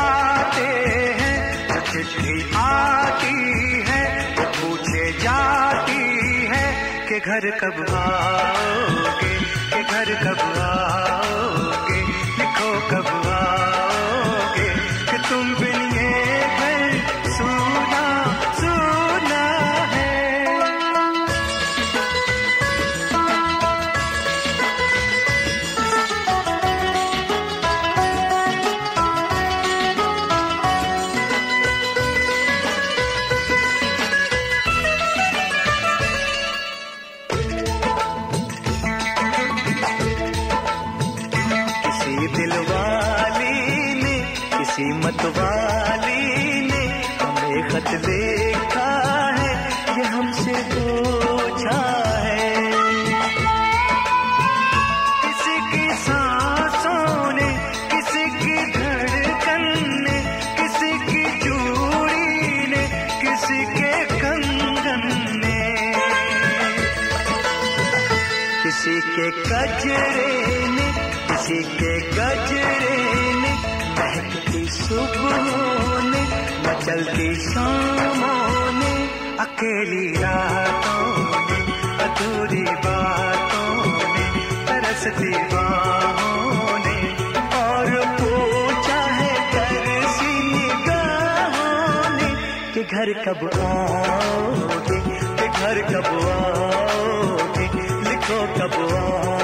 जाते हैं चिट्ठी आती है पूछे जाती है कि घर कब आओगे, कि घर कब जलती शामों ने अकेली रातों ने अधूरी बातों ने तरसती घर कब आओगे घर कब आओगे, लिखो कब आओ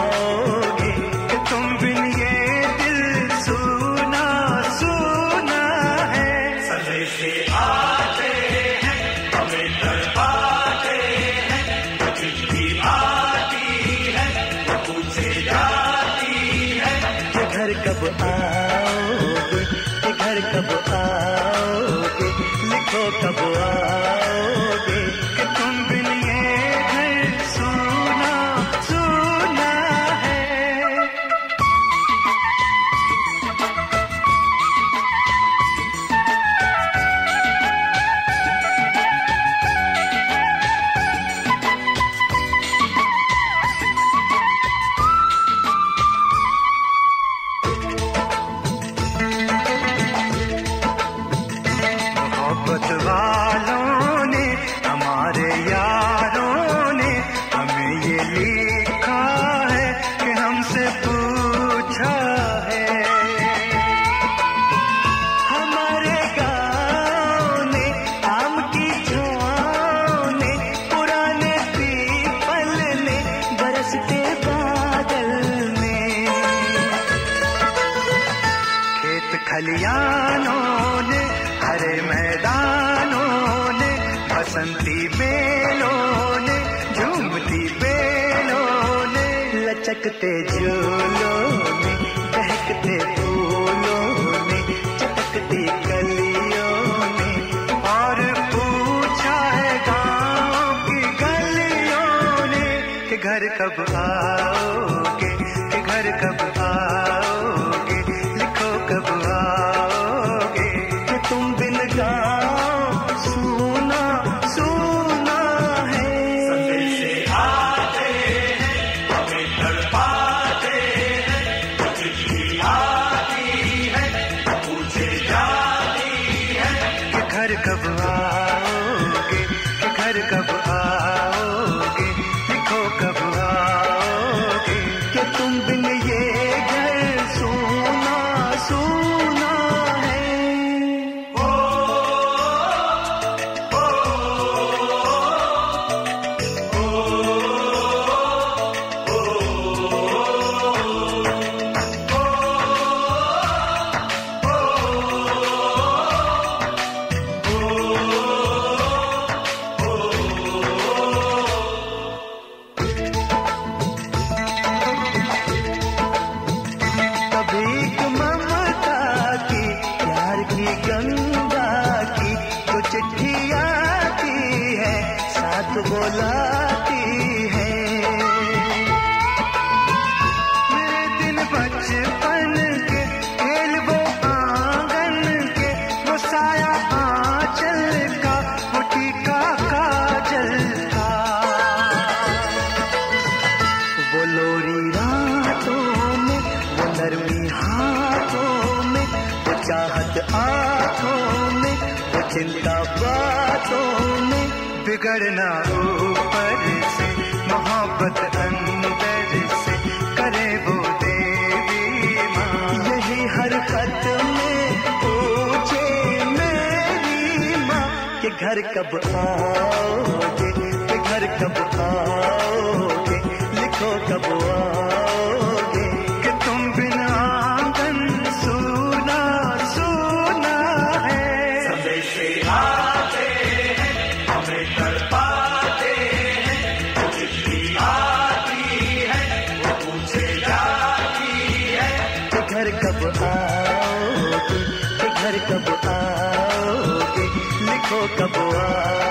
चटकते झूलो में बहकते फूलों में, चटकती कलियों में। और पूछा है गाँव की गलियों ने कि घर कब आ घर कब आओगे? घर कब आओगे? लिखो कब आओ up.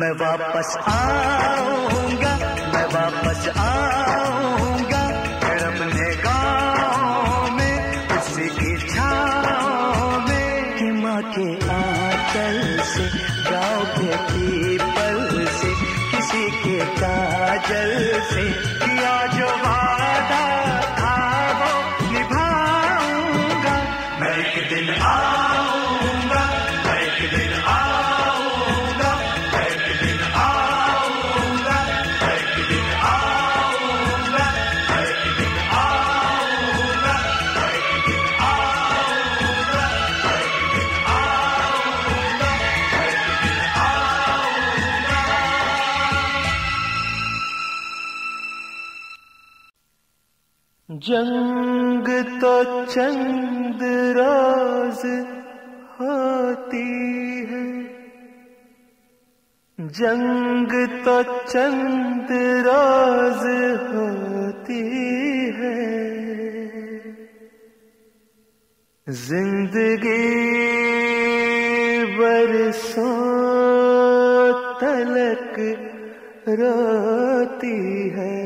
मैं वापस आऊँगा मैं वापस आ जंग तो चंद राज होती है। जंग तो चंद राज होती है। ज़िंदगी बरसों तलक रोती है।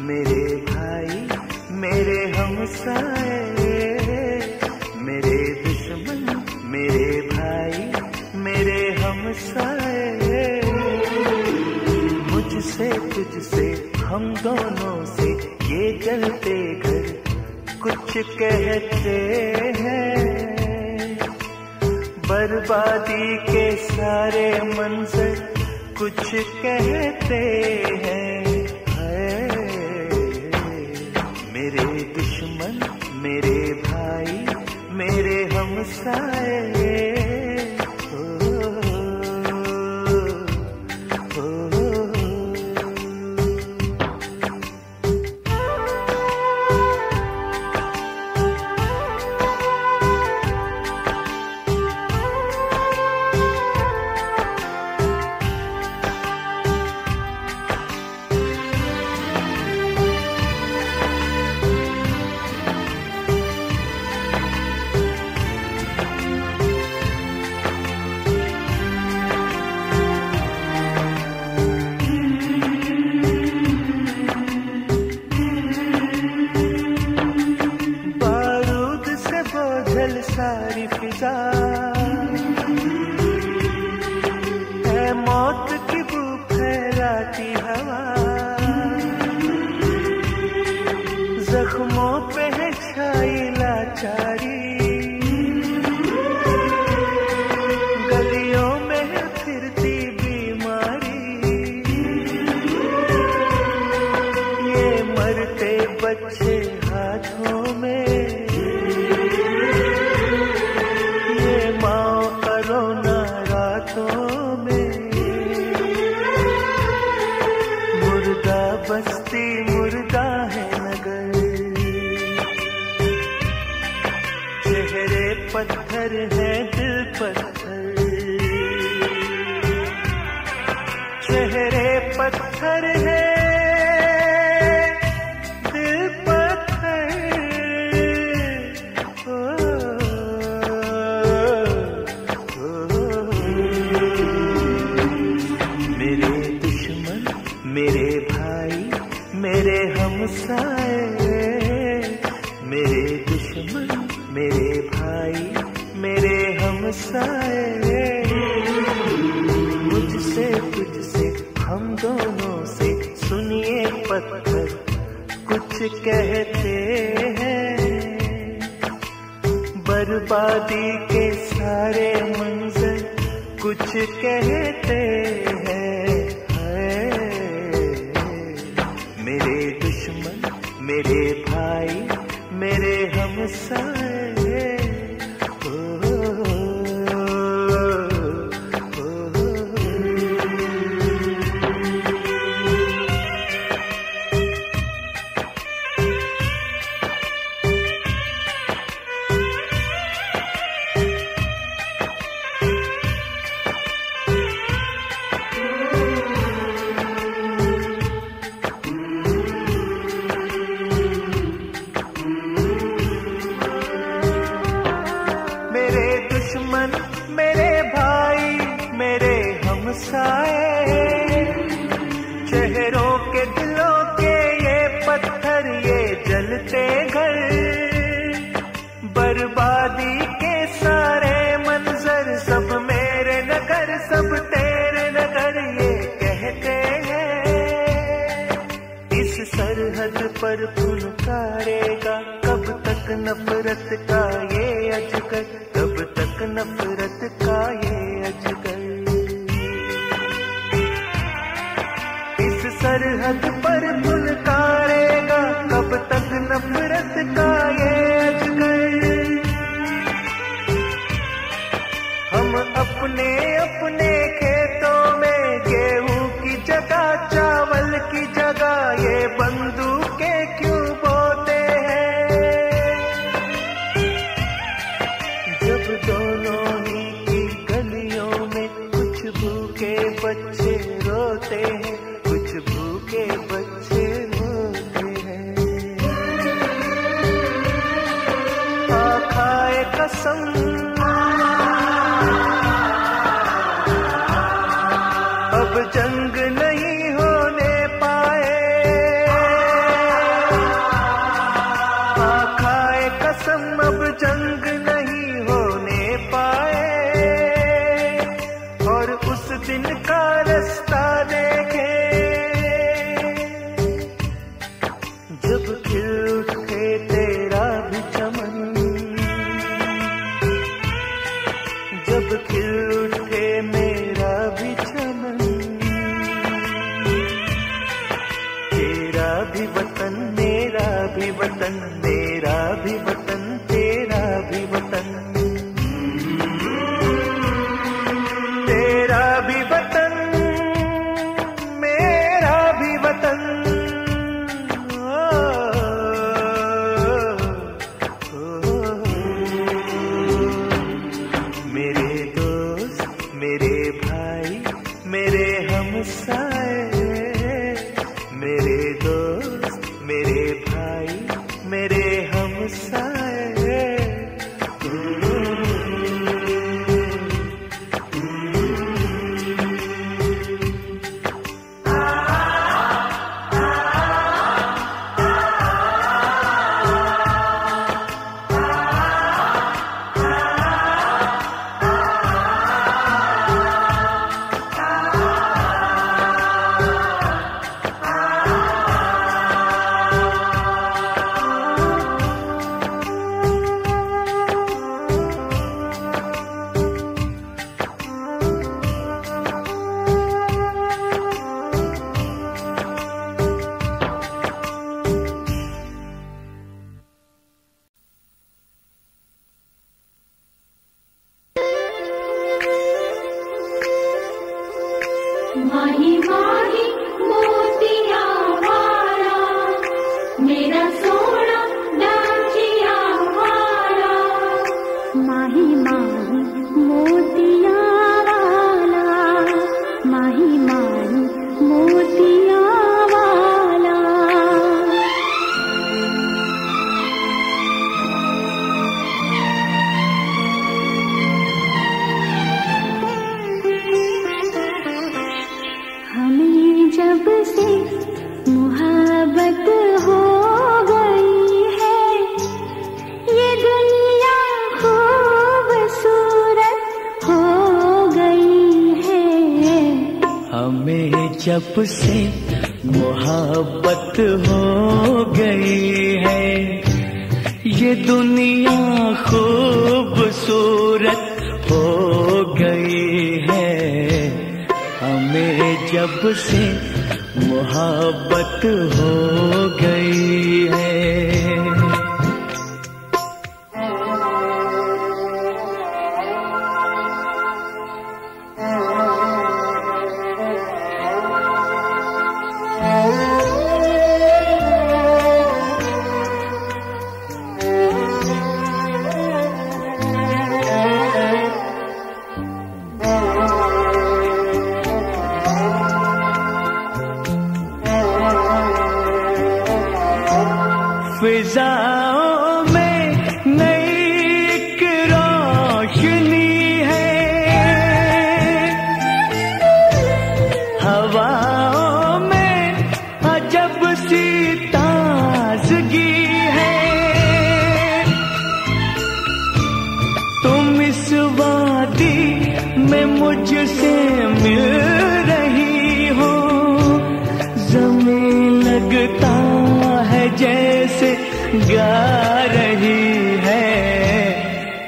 मेरे भाई, मेरे हमसाए, मेरे दुश्मन, मेरे भाई, मेरे हमसाए। मुझसे, तुझसे, हम दोनों से ये जलते घर कुछ कहते हैं। बर्बादी के सारे मंजर कुछ कहते हैं। मेरे बोझल सारी फिजा। है मौत की बू फैलाती हवा। जख्मों पे है छाई लाचारी। हमसाए मुझसे तुझसे हम दोनों से सुनिए पत्थर, कुछ कहते हैं। बर्बादी के सारे मंजर कुछ कहते हैं। मेरे दुश्मन, मेरे भाई, मेरे हमसाए पर फुलकारेगा कब तक नफरत का जब से मोहब्बत हो गई है। ये दुनिया खूबसूरत हो गई है। हमें जब से मोहब्बत हो गई है।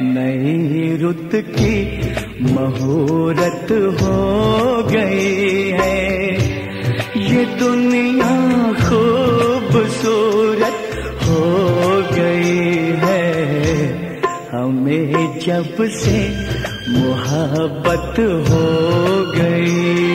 नई रुत की महूरत हो गई है। ये दुनिया खूबसूरत हो गई है। हमें जब से मोहब्बत हो गई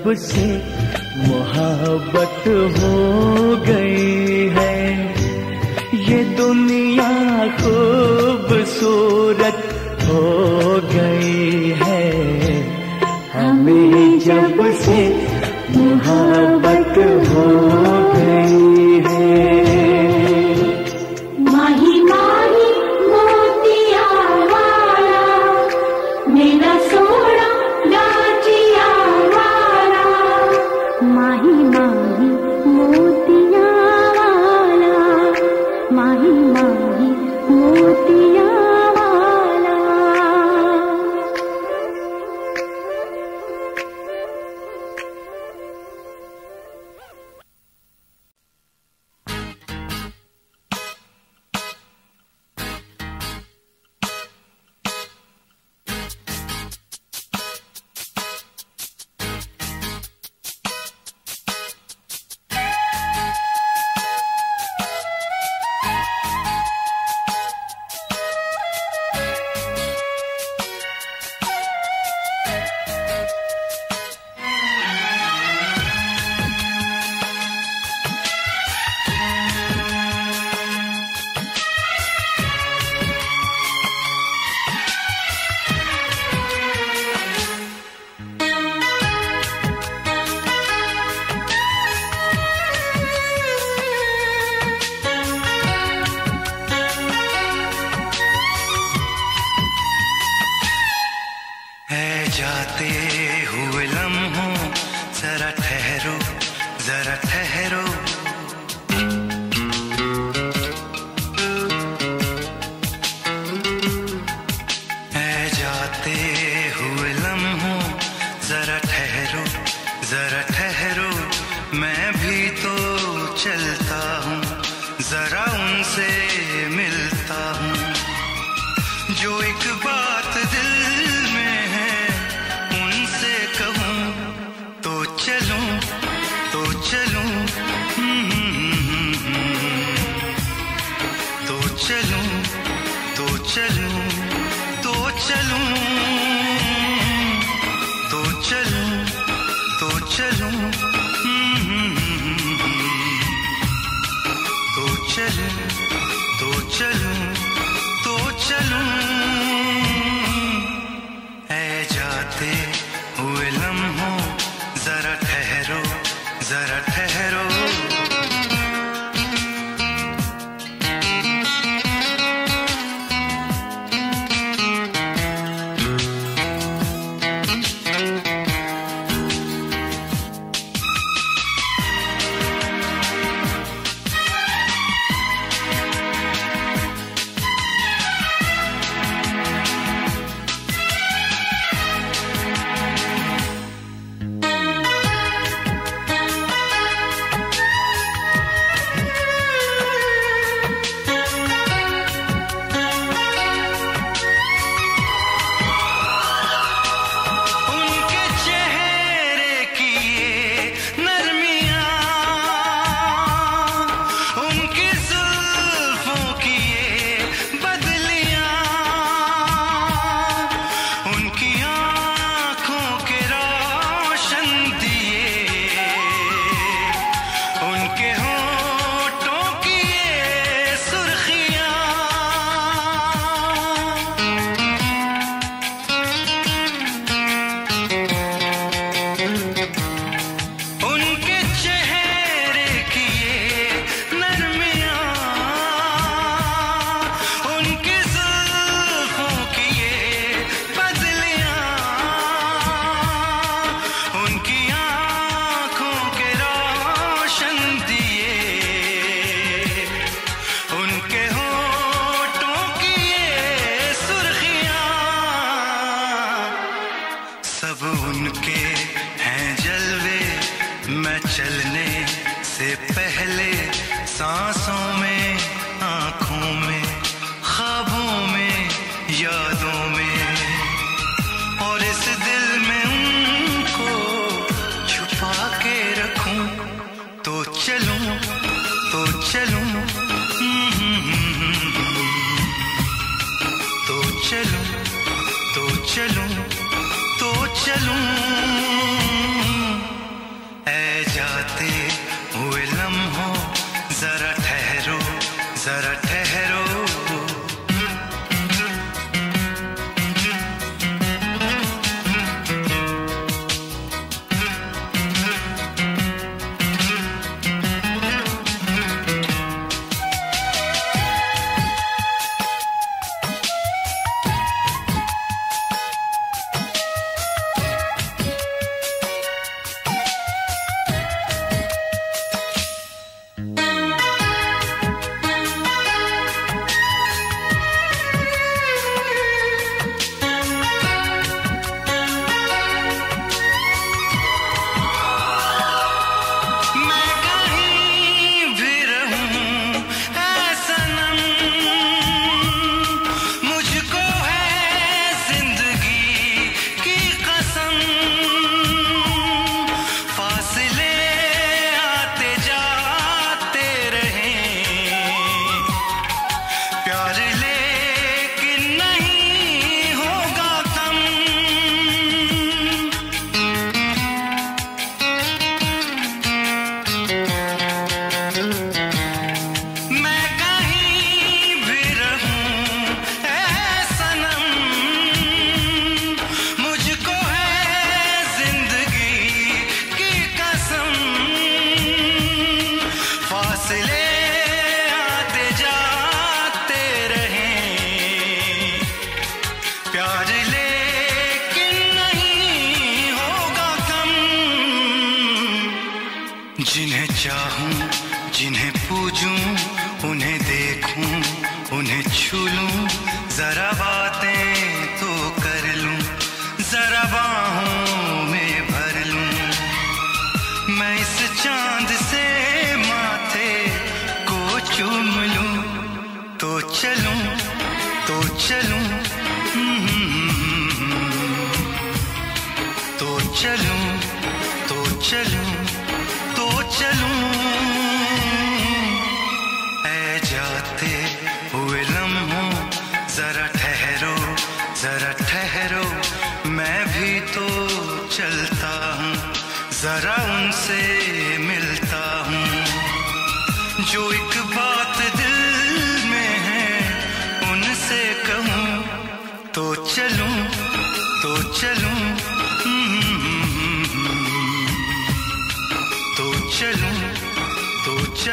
जब से मोहब्बत हो गई है। ये दुनिया खूबसूरत हो गई है। हमें जब से मोहब्बत जाते हुए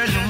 तो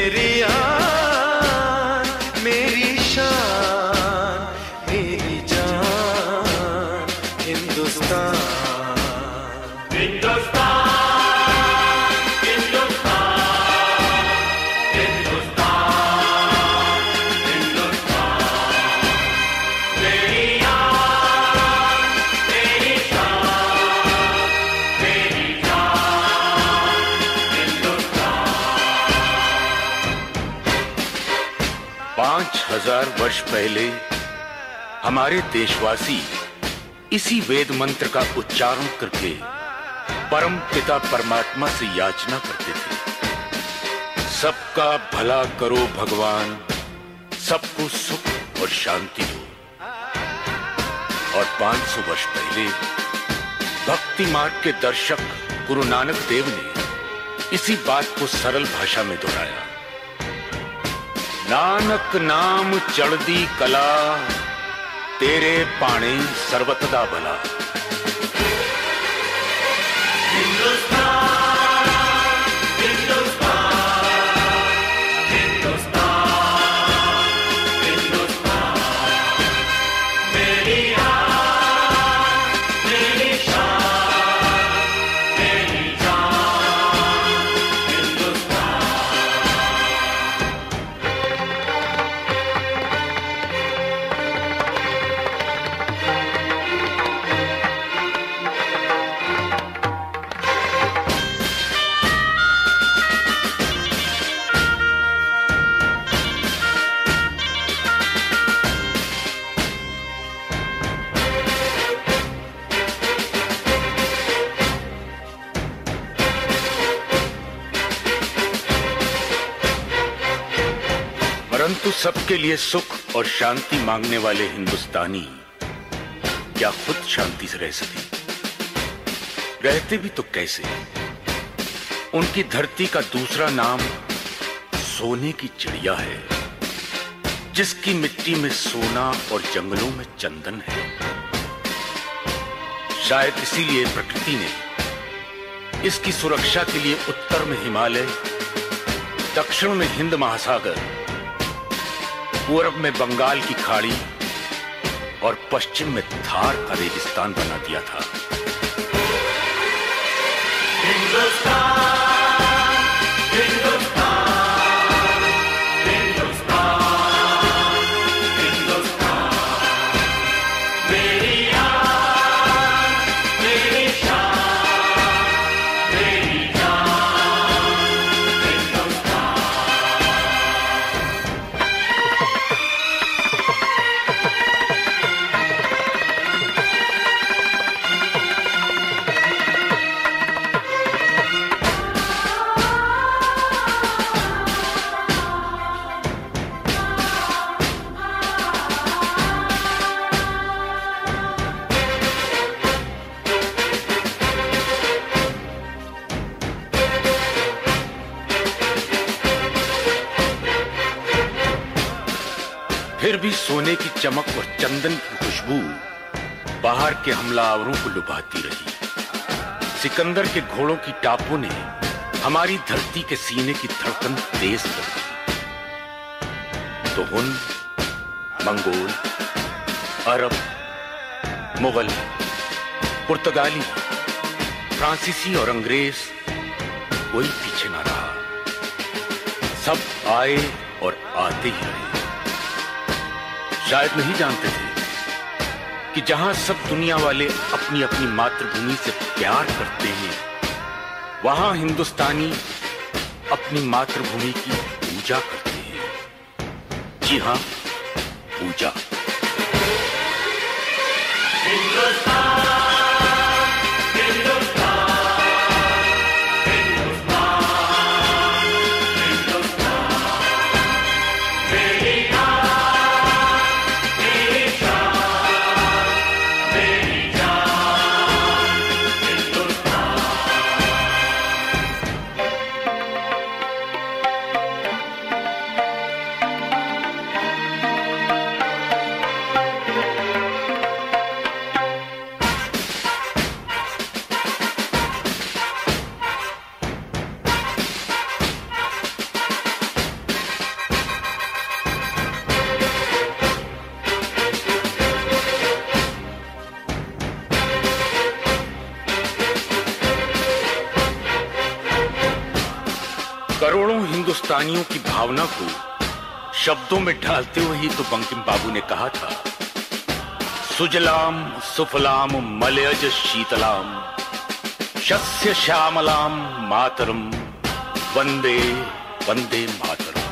मेरी आ वर्ष पहले, हमारे देशवासी इसी वेद मंत्र का उच्चारण करके परम पिता परमात्मा से याचना करते थे। सबका भला करो भगवान, सबको सुख और शांति दो। और 500 वर्ष पहले, भक्ति मार्ग के दर्शक गुरु नानक देव ने इसी बात को सरल भाषा में दोहराया। नानक नाम चढ़दी कला तेरे भाने सरबत का भला। सबके लिए सुख और शांति मांगने वाले हिंदुस्तानी क्या खुद शांति से रह सके? रहते भी तो कैसे? उनकी धरती का दूसरा नाम सोने की चिड़िया है, जिसकी मिट्टी में सोना और जंगलों में चंदन है। शायद इसीलिए प्रकृति ने इसकी सुरक्षा के लिए उत्तर में हिमालय, दक्षिण में हिंद महासागर पूर्व में बंगाल की खाड़ी और पश्चिम में थार का रेगिस्तान बना दिया था। फिर सोने की चमक और चंदन की खुशबू बाहर के हमलावरों को लुभाती रही। सिकंदर के घोड़ों की टापों ने हमारी धरती के सीने की धड़कन तेज कर दी। तो हुन मंगोल, अरब, मुगल, पुर्तगाली, फ्रांसीसी और अंग्रेज़ कोई पीछे ना रहा। सब आए और आते ही रहे। शायद नहीं जानते थे कि जहाँ सब दुनिया वाले अपनी अपनी मातृभूमि से प्यार करते हैं, वहाँ हिंदुस्तानी अपनी मातृभूमि की पूजा करते हैं। जी हाँ, पूजा। करोड़ों हिंदुस्तानियों की भावना को शब्दों में ढालते हुए ही तो बंकिम बाबू ने कहा था, सुजलाम, सुफलाम, मलयज, शीतलाम, शस्य श्यामलाम, मातरम, वंदे वंदे मातरम।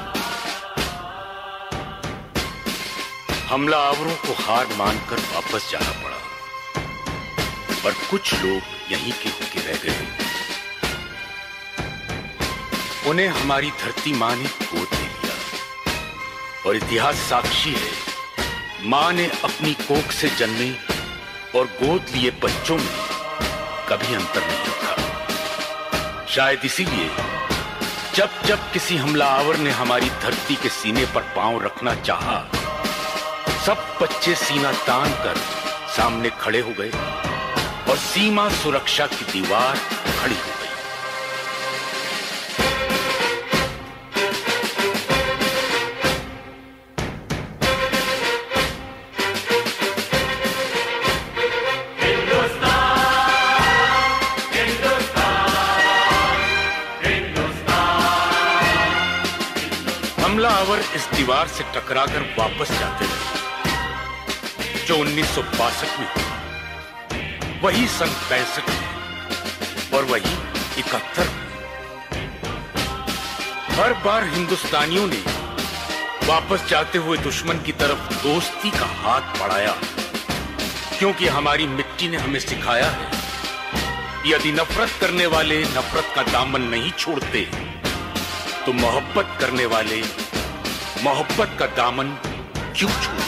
हमलावरों को हार मानकर वापस जाना पड़ा, पर कुछ लोग यहीं के होके रह गए। उन्हें हमारी धरती माँ ने गोद ले लिया। और इतिहास साक्षी है माँ ने अपनी कोख से जन्मे और गोद लिए बच्चों में कभी अंतर नहीं रखा। शायद इसीलिए जब जब किसी हमलावर ने हमारी धरती के सीने पर पाँव रखना चाहा, सब बच्चे सीना तान कर सामने खड़े हो गए और सीमा सुरक्षा की दीवार खड़ी हो हमलावर इस दीवार से टकराकर वापस जाते रहे जो उन्नीस सौ बासठ में वही सन पैंसठ में और वही इकहत्तर में हर बार हिंदुस्तानियों ने वापस जाते हुए दुश्मन की तरफ़ दोस्ती का हाथ बढ़ाया, क्योंकि हमारी मिट्टी ने हमें सिखाया है, यदि नफरत करने वाले नफरत का दामन नहीं छोड़ते तो मोहब्बत करने वाले मोहब्बत का दामन क्यों छोड़ते